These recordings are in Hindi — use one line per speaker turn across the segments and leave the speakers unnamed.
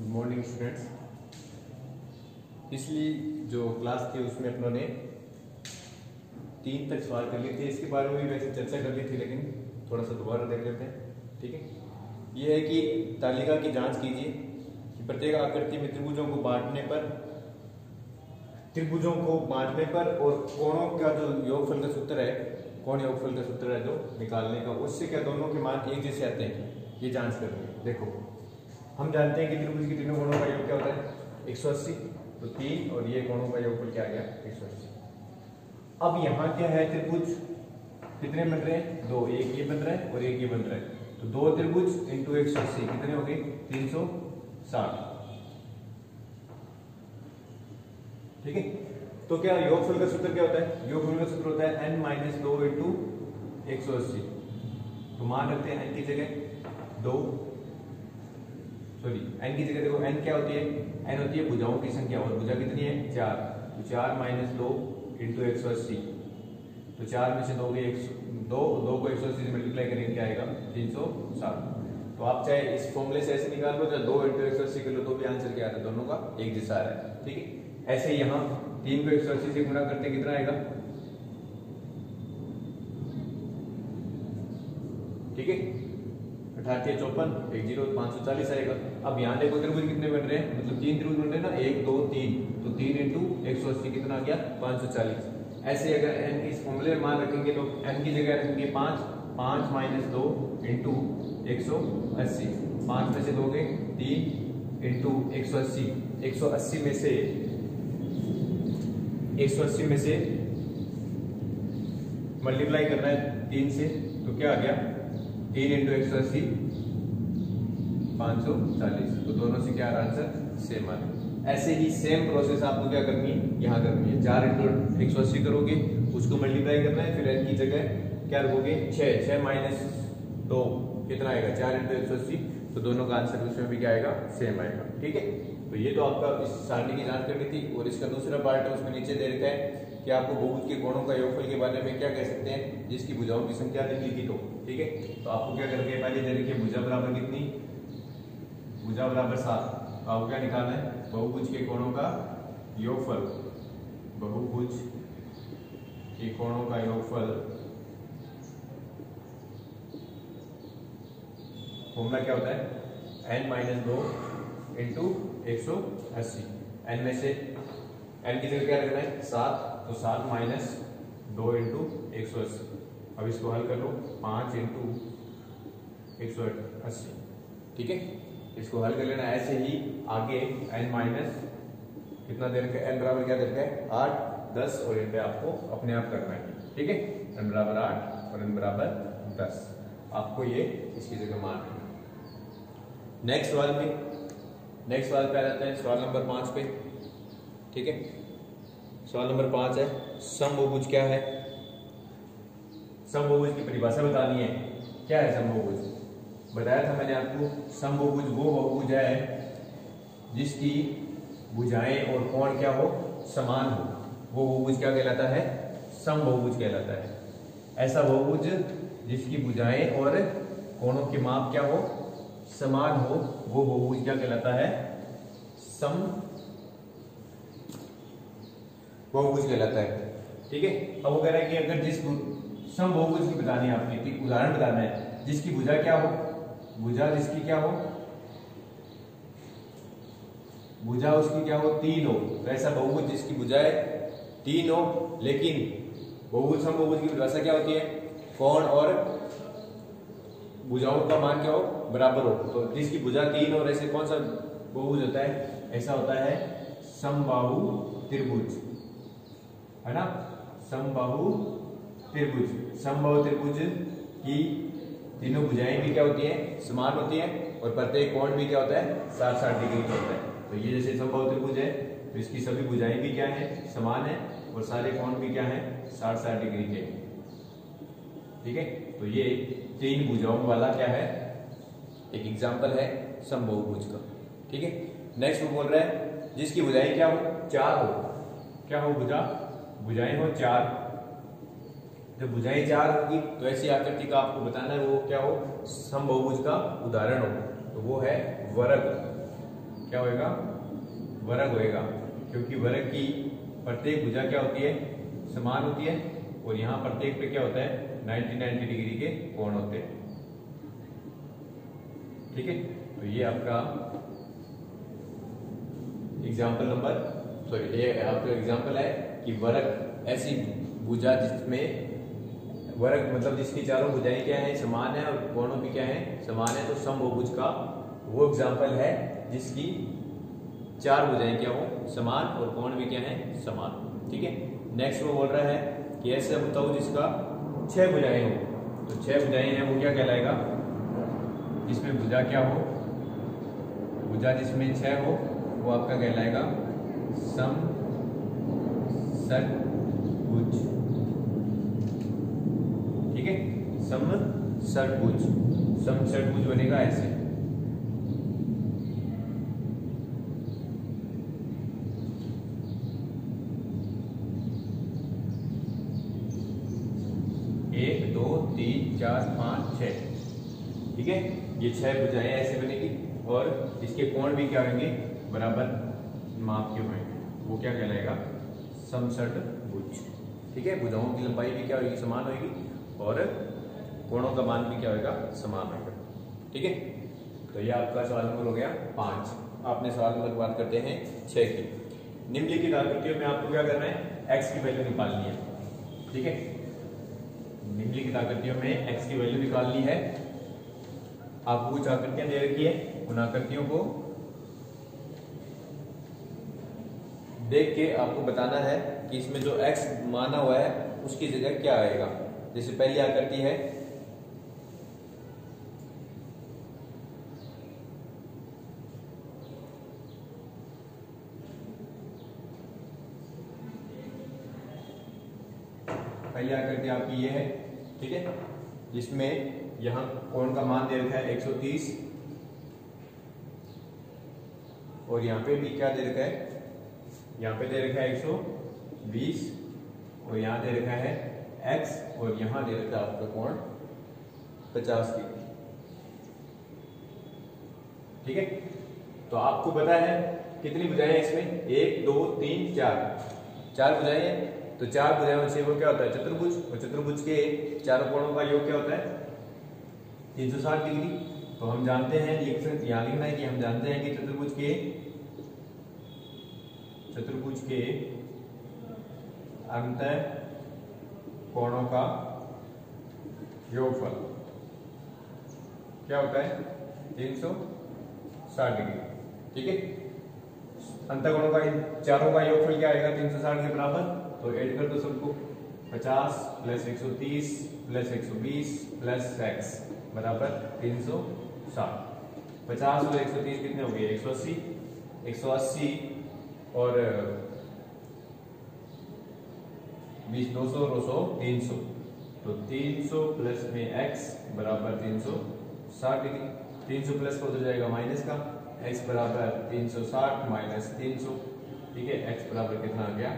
गुड मॉर्निंग स्टूडेंट्स पिछली जो क्लास थी, उसमें अपनों ने तीन तक सवाल कर लिए थे। इसके बारे में भी वैसे चर्चा कर ली थी, लेकिन थोड़ा सा दोबारा देख लेते हैं, ठीक है? ये है कि तालिका की जाँच कीजिए कि प्रत्येक आकृति में त्रिभुजों को बांटने पर, त्रिभुजों को बांटने पर और कोणों का जो योगफल का सूत्र है, कौन योगफल का सूत्र है जो निकालने का, उससे क्या दोनों के मान एक जैसे आते हैं? ये जाँच करनी है देखो हम जानते हैं कि त्रिभुज के तीनों कोणों का योग क्या होता है? 180 तो तीन और ये कोणों का योगफल क्या आ गया? 180 अब यहाँ क्या है त्रिभुज? कितने बन रहे हैं? दो। एक ये बन रहा है और एक ये बन रहा है। तो दो त्रिभुज इंटू एक सौ अस्सी। कितने हो गए? तीन सौ साठ। ठीक है? तो क्या योगफल का सूत्र क्या होता है? योगफल का सूत्र होता है n माइनस दो इंटू एक सौ अस्सी। तो मान रखते हैं n की जगह दो सॉरी एन की जगह देखो एन क्या होती है? एन होती है भुजाओं की संख्या और भुजा कितनी है? चार। तो चार माइनस दो इंटू एक सौ अस्सी। तो चार में से दो एक दो दो को एक सौ अस्सी से मल्टीप्लाई करेंगे, क्या आएगा? तीन सौ सात। तो आप चाहे इस फॉर्मूले से ऐसे निकाल लो, चाहे दो इंटू एक सौ अस्सी कर लो तो भी आंसर क्या आ रहा है? दोनों का एक जैसा आ रहा है। ठीक है? ऐसे यहाँ तीन को एक सौ अस्सी से गुणा करते कितना आएगा? ठीक है? अठारह चौपन एक ज़ीरो, पाँच सौ चालीस आएगा। अब यहाँ देखो त्रिभुज कितने बन रहे हैं? मतलब तीन त्रिभुज बन रहे हैं ना? एक, दो, तीन। तो तीन इंटू एक सौ अस्सी कितना आ गया? पाँच सौ चालीस। ऐसे अगर एन इस फॉर्मूले मान रखेंगे तो एन की जगह रखेंगे पाँच। पाँच माइनस दो इंटू एक सौ अस्सी। पाँच में से दोगे तीन इंटू एक सौ अस्सी। एक सौ अस्सी में से एक सौ अस्सी में से मल्टीप्लाई करना है तीन से तो क्या आ गया? तीन इंटू एक सौ अस्सी पाँच सौ चालीस। तो दोनों से क्या आंसर? सेम आ रहा ऐसे ही सेम प्रोसेस आपको क्या करनी है? यहाँ करनी है। चार इंटू एक सौ अस्सी करोगे, उसको मल्टीप्लाई करना है, फिर एन की जगह क्या रखोगे? छः। छः माइनस दो। कितना आएगा? चार इंटू एक सौ अस्सी तो दोनों का आंसर उसमें भी क्या आएगा? सेम आएगा। ठीक है? तो ये तो आपका इस सारणी की जानकारी थी, और इसका दूसरा पार्ट है, उसमें नीचे दे रखा है। कि आपको बहुभुज के कोणों का योगफल के बारे में क्या कह सकते हैं, जिसकी भुजाओं की संख्या निम्नलिखित हो ठीक है? तो आपको क्या करके पहले? दे रखी है भुजा बराबर कितनी? भुजा बराबर सात। तो आपको क्या निकालना है? बहुभुज के कोणों का योगफल। बहुभुज के कोणों का योगफल। फॉर्मूला क्या होता है? एन माइनस दो इंटू एक सौ अस्सी। एन में से एन की जगह क्या रखना है? सात। तो सात माइनस दो इंटू एक सौ अस्सी। अब इसको हल कर लो, पाँच इंटू एक सौ अस्सी। ठीक है? इसको हल कर लेना ऐसे ही आगे एन माइनस, कितना दे रखा है एन बराबर क्या दे रखा है? आठ, दस, और इन पे आपको अपने आप करना है। ठीक है? एन बराबर आठ और एन बराबर दस। आपको ये इसकी जगह मान नेक्स्ट सवाल पे नेक्स्ट सवाल पे आ जाते हैं। सवाल नंबर पाँच पे। ठीक है? सवाल नंबर पाँच है समबहुभुज क्या है? समबहुभुज की परिभाषा बतानी है। क्या है समबहुभुज बताया था मैंने आपको समबहुभुज वो बहुभुज है जिसकी भुजाएँ और कोण क्या हो? समान हो। वो बहुभुज क्या कहलाता है? समबहुभुज कहलाता है। ऐसा बहुभुज जिसकी भुजाएँ और कोणों के माप क्या हो? समान हो, वो बहुभुज क्या कहलाता है? सम बहुभुज कहलाता है। ठीक है? अब वो कह रहा है कि अगर जिस सम बहुभुज की बतानी है आपने एक उदाहरण बताना है, जिसकी भुजा क्या हो? भुजा जिसकी क्या हो? भुजा उसकी क्या हो? तीन हो। तो ऐसा बहुभुज जिसकी भुजाएँ तीन हो, लेकिन बहुभुज सम बहुभुज की परिभाषा क्या होती है? कोण और भुजाओं का मान क्या हो? बराबर हो। तो जिसकी भुजा तीन और ऐसे कौन सा बहुभुज होता है? ऐसा होता है समबाहु त्रिभुज। है ना? समबाहु त्रिभुज। समबाहु त्रिभुज की तीनों भुजाएँ भी क्या होती हैं? समान होती हैं और प्रत्येक कोण भी क्या होता है? साठ साठ डिग्री का होता है। तो ये जैसे समबाहु त्रिभुज है तो इसकी सभी भुजाएँ भी क्या है? समान है और सारे कोण भी क्या है? साठ साठ डिग्री के। ठीक है? तो ये तीन भुजाओं वाला क्या है? एक एग्ज़ाम्पल है समबहुभुज का। ठीक है? नेक्स्ट वो बोल रहा है, जिसकी भुजाएँ क्या हो? चार हो। क्या हो भुजा? भुजाएँ हो चार। जब बुझाई चार होगी तो ऐसी आकृति का आपको बताना है, वो क्या हो? समबहुभुज का उदाहरण हो। तो वो है वर्ग। क्या होएगा? वर्ग होएगा। क्योंकि वर्ग की प्रत्येक भुजा क्या होती है? समान होती है। और यहाँ प्रत्येक पे क्या होता है? 90 90 डिग्री के कोण होते हैं। ठीक है? तो ये आपका एग्ज़ाम्पल नंबर सॉरी ये आपका एग्ज़ाम्पल है कि वर्ग ऐसी भुजा जिसमें वर्ग मतलब जिसकी चारों भुजाएँ क्या है, समान है और कोणों भी क्या है, समान है तो समभुज का वो एग्ज़ाम्पल है जिसकी चार भुजाएँ क्या हो, समान और कोण भी क्या है, समान। ठीक है? नेक्स्ट वो बोल रहा है कि ऐसा बताओ जिसका छह भुजाएँ हो। तो छह भुजाएँ हैं, वो क्या कहलाएगा? जिसमें भुजा क्या हो? भुजा जिसमें छह हो, वो आपका कहलाएगा सम षटभुज ठीक है? सम षटभुज सम षटभुज बनेगा ऐसे। एक, दो, तीन, चार, पाँच छ ठीक है? ये छह भुजाएँ ऐसे बनेगी। और इसके कोण भी क्या होंगे? बराबर माप के होंगे। वो क्या कहलाएगा? समसट भुज ठीक है? भुजाओं की लंबाई भी क्या होगी? समान होगी और कोणों का मान भी क्या होगा समान होगा ठीक है? तो ये आपका सवाल नंबर हो गया पाँच। आपने सवाल नंबर बात करते हैं छह की। निम्नलिखित आकृतियों में आपको क्या करना है? एक्स की वैल्यू निकालनी है। ठीक है? निम्नलिखित आकृतियों में एक्स की वैल्यू निकालनी है। आपको कुछ आकृतियाँ दे रखी है। उन आकृतियों को देख के आपको बताना है कि इसमें जो x माना हुआ है, उसकी जगह क्या आएगा। जैसे पहली आकृति है। पहली आकृति आपकी ये है, ठीक है? जिसमें यहाँ कोण का मान दे रखा है? 130 और यहाँ पे भी क्या दे रखा है? यहाँ पे दे रखा है 120 और यहाँ दे रखा है x, और यहाँ दे रखा है आपका कोण 50 डिग्री ठीक है? तो आपको पता है कितनी हैं इसमें? एक, दो, तीन, चार। चार भुजाएँ हैं? तो चार भुजाएँ से वो क्या होता है? चतुर्भुज, और चतुर्भुज के चारों कोणों का योग क्या होता है? 360 डिग्री। तो हम जानते हैं यहाँ लिखना है कि हम जानते हैं कि चतुर्भुज के चतुर्भुज के अंत कोणों का योगफल। क्या होता है? 360 डिग्री। ठीक है? अंतकोणों का चारों का योगफल क्या आएगा? 360 के बराबर। तो ऐड कर दो सबको। 50 प्लस 130 प्लस 120 प्लस एक्स बराबर 360 50 और 130 कितने हो गए? 180 180 और बीस दो सौ दो सौ, तीन सौ। तो तीन सौ प्लस में एक्स बराबर तीन सौ साठ डिग्री। तीन सौ प्लस को हो जाएगा माइनस का। एक्स बराबर तीन सौ साठ माइनस तीन सौ। ठीक है? एक्स बराबर कितना आ गया?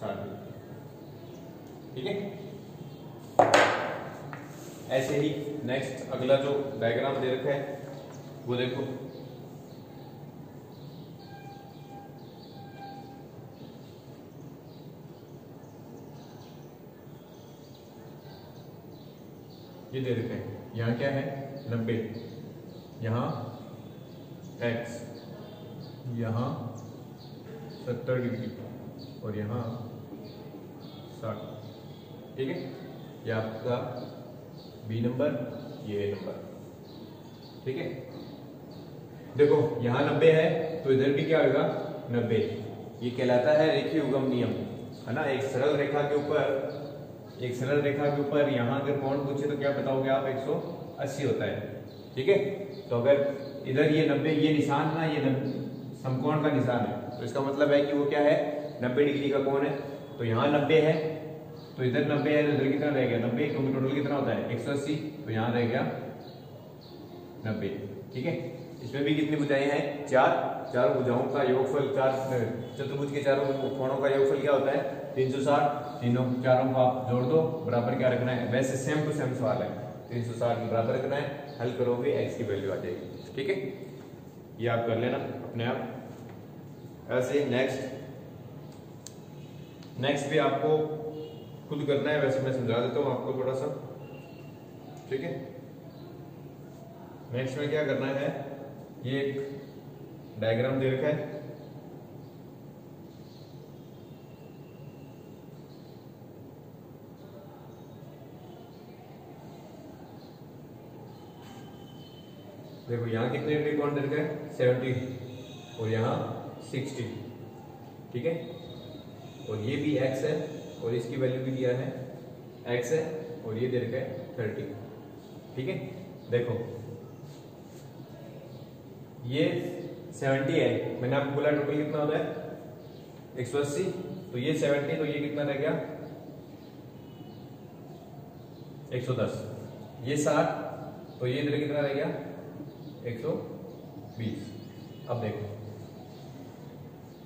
साठ ठीक है? ऐसे ही नेक्स्ट अगला जो डायग्राम दे रखा है, वो देखो। ये दे रखे हैं। यहाँ क्या है? नब्बे। यहाँ एक्स यहाँ सत्तर डिग्री। और यहाँ साठ। ठीक है? ये आपका बी नंबर ये ए नंबर ठीक है? देखो, यहाँ नब्बे है तो इधर भी क्या होगा? नब्बे। ये कहलाता है रेखीय उगम नियम। है ना? एक सरल रेखा के ऊपर एक सरल रेखा के ऊपर यहाँ अगर कौन पूछे तो क्या बताओगे आप? 180 होता है। ठीक है? तो अगर इधर ये 90 ये निशान ना ये समकोण का निशान है। तो इसका मतलब है कि वो क्या है? 90 डिग्री का कोण है। तो यहाँ 90 है तो इधर 90 है तो इधर कितना रह गया? 90 क्योंकि टोटल कितना होता है? 180 तो यहाँ रह गया 90 ठीक है? इसमें भी कितनी भुजाएँ हैं? चार। चारों भुजाओं का योगफल, चार, चतुर्भुज के चारों कोणों का योगफल क्या होता है? तीन सौ साठ। तीनों चारों को आप जोड़ दो, बराबर क्या रखना है? वैसे सेम टू सेम सवाल है। तीन सौ साठ बराबर रखना है, हल करोगे एक्स की वैल्यू आ जाएगी। ठीक है? ये आप कर लेना अपने आप। ऐसे नेक्स्ट नेक्स्ट भी आपको खुद करना है, वैसे मैं समझा देता हूँ आपको थोड़ा सा। ठीक है? नेक्स्ट में क्या करना है? ये एक डायग्राम दे रखा है। देखो यहाँ कितने डिग्री कौन दे रखा है? सेवेंटी और यहाँ सिक्सटी ठीक है? और ये भी एक्स है और इसकी वैल्यू भी दिया है? एक्स है और ये दे रखा है थर्टी ठीक है? देखो, ये सेवेंटी है। मैंने आपको बोला टोटल कितना होता है? एक सौ अस्सी तो ये सेवेंटी तो ये कितना रह गया? एक सौ दस। ये साठ तो ये इधर कितना रह गया? 120 अब देखो।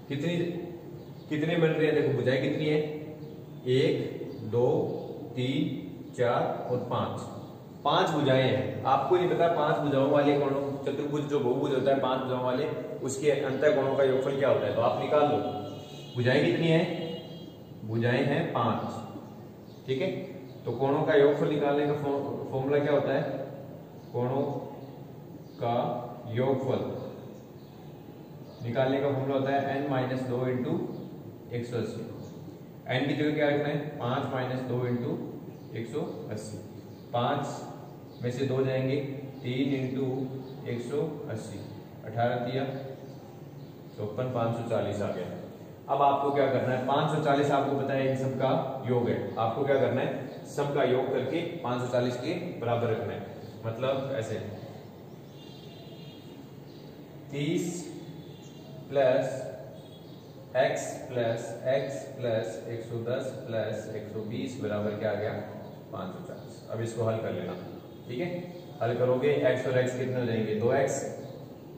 कितनी कितने बन रहे हैं? देखो, बुझाई कितनी है? एक, दो, तीन, चार और पाँच। पाँच बुझाएँ हैं। आपको नहीं पता पाँच बुझाओं वाले कोणों चतुर्भुज जो बहुभुज होता है, पाँच बुझाओं वाले, उसके अंतर कोणों का योगफल क्या होता है? तो आप निकाल लो। बुझाई कितनी है? बुझाएँ हैं पाँच। ठीक है? तो कोणों का योगफल निकालने का फॉर्मूला क्या होता है? कोणों का योगफल। निकालने का फॉर्मूला होता है एन माइनस दो इंटू एक सौ अस्सी। एन की जगह क्या रखना है? पाँच माइनस दो इंटू एक सौ अस्सी। पाँच में से दो जाएँगे, तीन इंटू एक सौ अस्सी। अठारह दिया चौपन, पाँच सौ चालीस आ गया। अब आपको क्या करना है? पाँच सौ चालीस आपको पता है इन सब का योग है। आपको क्या करना है? सबका योग करके पाँच सौ चालीस के बराबर रखना है। मतलब ऐसे। तीस plus X plus X plus एक सौ दस प्लस एक सौ बीस बराबर क्या आ गया? पाँच सौ चालीस। अब इसको हल कर लेना। ठीक है? हल करोगे, एक्स और एक्स कितने हो जाएँगे? दो एक्स।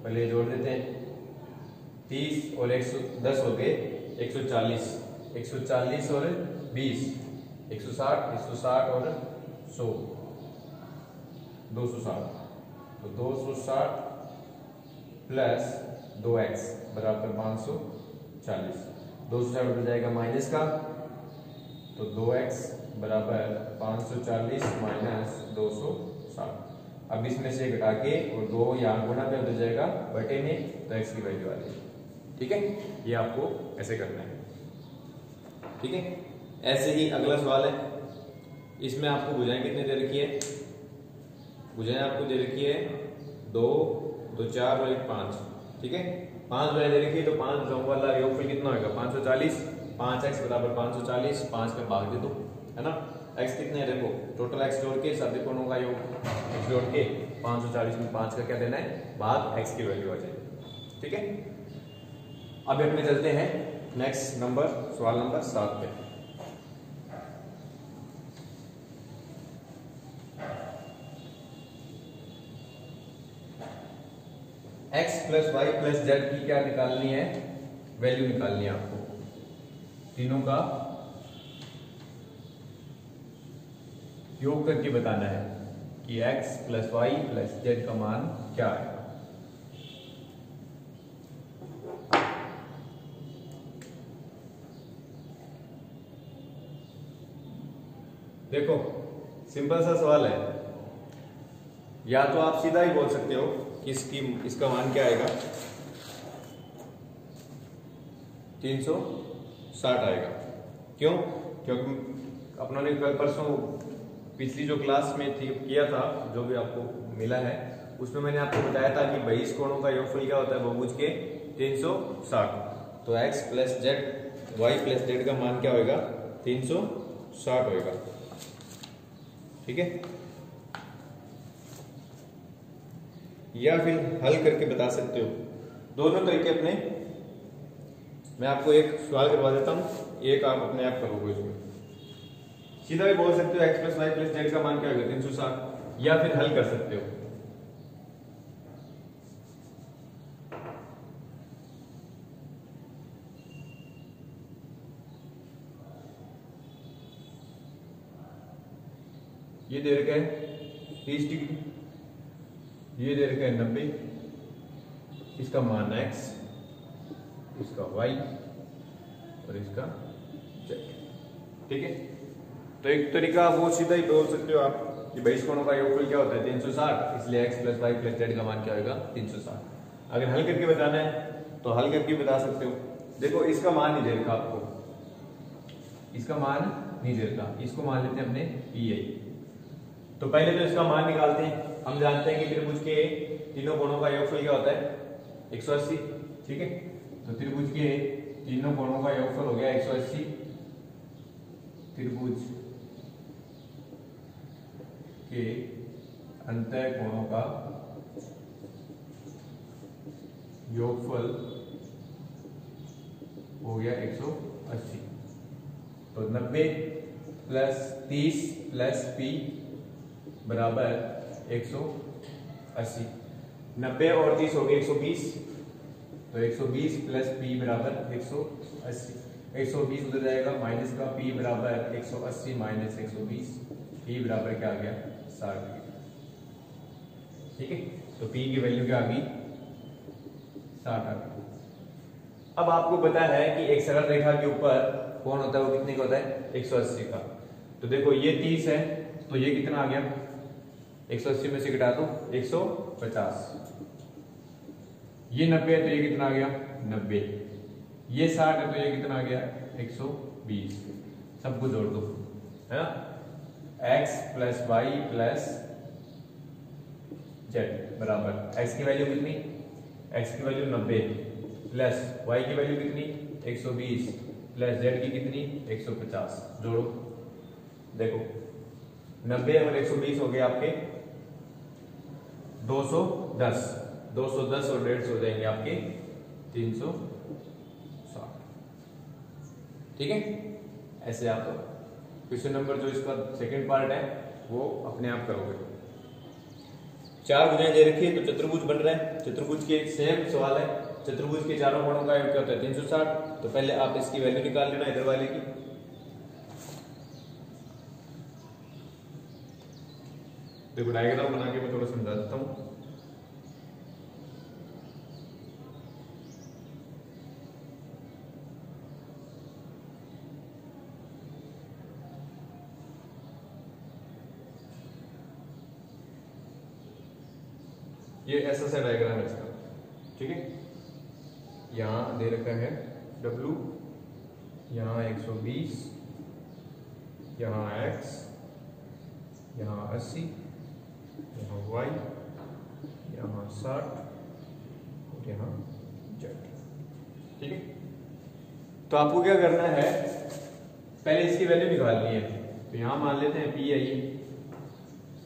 पहले जोड़ देते हैं। तीस और एक सौ दस हो गए, एक सौ चालीस। एक सौ चालीस और बीस। एक सौ साठ, एक सौ साठ और सौ। दो सौ साठ। तो दो सौ साठ प्लस दो एक्स बराबर पाँच सौ चालीस। दो सौ साठ जाएगा माइनस का। तो दो एक्स बराबर पाँच सौ चालीस माइनस दो सौ साठ। अब इसमें से घटा के और दो यहाँ गुणा पे बदल जाएगा बटे में तो एक्स की वैल्यू आ जाएगी। ठीक है? ये आपको ऐसे करना है। ठीक है? ऐसे ही अगला सवाल है। इसमें आपको बुझाएँ कितने दे रखी है? बुझाएँ आपको दे रखी है दो दो चार और एक पाँच, ठीक है? पाँच बजे दे रखी तो पाँच वाला योगफल कितना होगा पाँच सौ चालीस, पाँच एक्स बराबर पाँच सौ चालीस, पाँच में भाग दे दो, है ना? एक्स कितने है? देखो टोटल एक्स जोड़ के सभी कोणों का योग? एक्स जोड़ के, पाँच सौ चालीस में पाँच का क्या देना है? भाग एक्स की वैल्यू आ जाएगी, ठीक है? अभी अपने चलते हैं नेक्स्ट नंबर सवाल नंबर सात पे X plus Y plus Z की क्या निकालनी है? वैल्यू निकालनी है आपको। तीनों का योग करके बताना है कि x plus Y plus Z का मान क्या है। देखो सिंपल सा सवाल है। या तो आप सीधा ही बोल सकते हो इसकी इसका मान क्या आएगा? तीन सौ साठ आएगा। क्यों? क्योंकि अपनों ने परसों पिछली जो क्लास में थी, किया था, जो भी आपको मिला है, उसमें मैंने आपको बताया था कि बाईस कोणों का योगफल क्या होता है बहुभुज के? तीन सौ साठ। तो x plus Z Y plus Z का मान क्या सौ साठ होगा ठीक है? या फिर हल करके बता सकते हो। दोनों तरीके अपने। मैं आपको एक सवाल करवा देता हूँ। एक आप अपने आप करोगे इसमें सीधा भी बोल सकते हो X plus Y plus Z का मान क्या होगा? तीन सौ साठ या फिर हल कर सकते हो। ये दे रखा है। तीस डिग्री। ये दे रखा है नब्बे। इसका मान एक्स इसका वाई और इसका जेड ठीक है? तो एक तरीका वो सीधा ही बोल सकते हो आप कि भाई कोणों का योगफल क्या होता है? 360 इसलिए x plus Y plus Z का मान क्या होगा? 360 अगर हल करके बताना है तो हल करके बता सकते हो। देखो, इसका मान नहीं दे रखा आपको। इसका मान नहीं दे रखा। इसको मान लेते हैं अपने पी तो पहले तो इसका मान निकालते हैं। हम जानते हैं कि त्रिभुज के तीनों कोणों का योगफल क्या होता है? 180 ठीक है? तो त्रिभुज के तीनों कोणों का योगफल हो गया 180 त्रिभुज के अंत कोणों का योगफल हो गया 180 तो 90 प्लस 30 प्लस पी बराबर 180 90 और 30 हो गए 120 तो 120 प्लस पी बराबर 180 120 उधर जाएगा माइनस का पी बराबर 180 माइनस 120 पी बराबर क्या आ गया? साठ ठीक है? तो पी की वैल्यू क्या आ गई? साठ आ गई। अब आपको पता है कि एक सरल रेखा के ऊपर कौन होता है? वो कितने का होता है? 180 का। तो देखो, ये 30 है तो ये कितना आ गया? 180 में से घटा दो 150 ये 90 है तो ये कितना आ गया? 90 ये 60 है तो ये कितना आ गया? 120 सबको जोड़ दो, है ना? X plus Y plus Z बराबर। X की वैल्यू कितनी? X की वैल्यू 90 प्लस y की वैल्यू कितनी? 120 प्लस z की कितनी? 150 जोड़ो। देखो 90 और 120 हो गए आपके 210 210 और डेढ़ हो जाएँगे आपके 360 ठीक है? ऐसे आप क्वेश्चन नंबर जो इसका सेकंड पार्ट है, वो अपने आप करोगे। चार भुजाएँ दे रखी है तो चतुर्भुज बन रहा है। चतुर्भुज के सेम सवाल है। चतुर्भुज के चारों कोणों का क्या होता है? तीन सौ साठ। तो पहले आप इसकी वैल्यू निकाल लेना इधर वाले की। देखो डायग्राम बना के मैं थोड़ा समझा देता हूँ। ये ऐसा सा डायग्राम है इसका ठीक है यहाँ दे रखा है W यहाँ 120 यहाँ X यहाँ 80 यहाँ Y यहाँ 60 और यहाँ Z ठीक है? तो आपको क्या करना है? पहले इसकी वैल्यू निकालनी है। तो यहाँ मान लेते हैं पी आई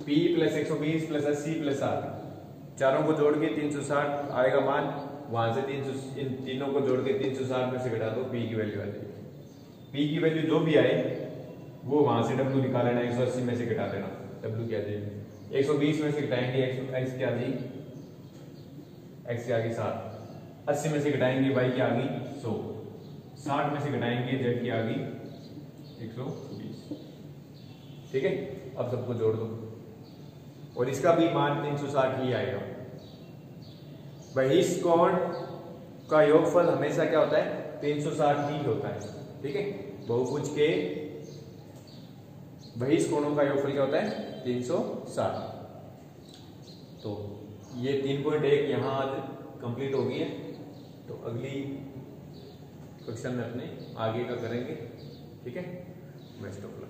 पी प्लस एक सौ बीस प्लस अस्सी प्लस आठ चारों को जोड़ के 360 आएगा मान। वहाँ से 300 इन तीनों को जोड़ के 360 में से घटा दो पी की वैल्यू आ जाएगी पी की वैल्यू जो भी आए, वो वहाँ से डब्ल्यू निकाल लेना 180 में से घटा देना। डब्ल्यू क्या जाएगी 120 में से घटाएँगे एक्स क्या दी एक्स की आ गई सात। अस्सी में से घटाएँगे वाई की आ गई सौ साठ में से घटाएँगे जेड की आ गई एक सौ बीस। ठीक है? अब सबको जोड़ दो। और इसका भी मान 360 ही आएगा। बहिष कोण का योगफल हमेशा क्या होता है? 360 ही होता है। ठीक है? बहुभुज के बहिष कोणों का योगफल क्या होता है? 360 तो ये 3.1 यहाँ आज कंप्लीट हो गई है। तो अगली कक्षा में अपने आगे का करेंगे ठीक है? Best of luck